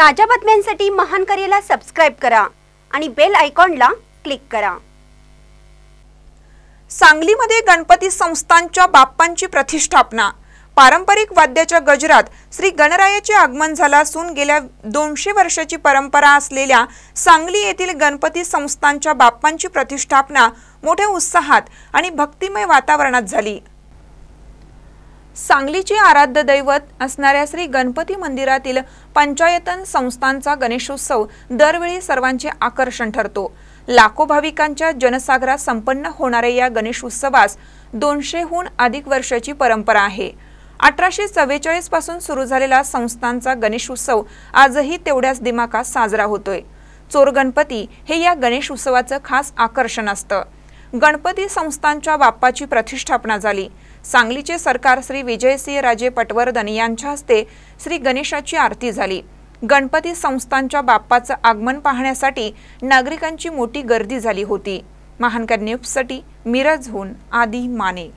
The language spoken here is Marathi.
ताज्या बातम्यांसाठी महान करेला सबस्क्राईब करा आणि बेल आयकॉनला क्लिक करा. सांगलीमध्ये गणपती संस्थांच्या बाप्पांची प्रतिष्ठापना. पारंपरिक वाद्याच्या गजरात श्री गणरायाचे आगमन झालं असून गेल्या दोनशे वर्षाची परंपरा असलेल्या सांगली येथील गणपती संस्थांच्या बाप्पांची प्रतिष्ठापना मोठ्या उत्साहात आणि भक्तिमय वातावरणात झाली. सांगलीची आराध्य दैवत असणाऱ्या श्री गणपती मंदिरातील पंचायतन संस्थांचा गणेशोत्सव दरवेळी सर्वांचे आकर्षण ठरतो. लाखो भाविकांच्या जनसागरात संपन्न होणाऱ्या या गणेशोत्सवास दोनशेहून अधिक वर्षाची परंपरा आहे. अठराशे चव्वेचाळीसपासून सुरू झालेला संस्थांचा गणेशोत्सव आजही तेवढ्याच दिमाखात साजरा होतोय. चोर गणपती हे या गणेश उत्सवाचं खास आकर्षण असतं. गणपती संस्थांच्या बाप्पाची प्रतिष्ठापना झाली. सांगलीचे सरकार श्री विजयसिंह राजे पटवर्धन यांच्या हस्ते श्री गणेशाची आरती झाली. गणपती संस्थांच्या बाप्पाचं आगमन पाहण्यासाठी नागरिकांची मोठी गर्दी झाली होती. महानकर न्यूजसाठी मिरजहून आदी माने.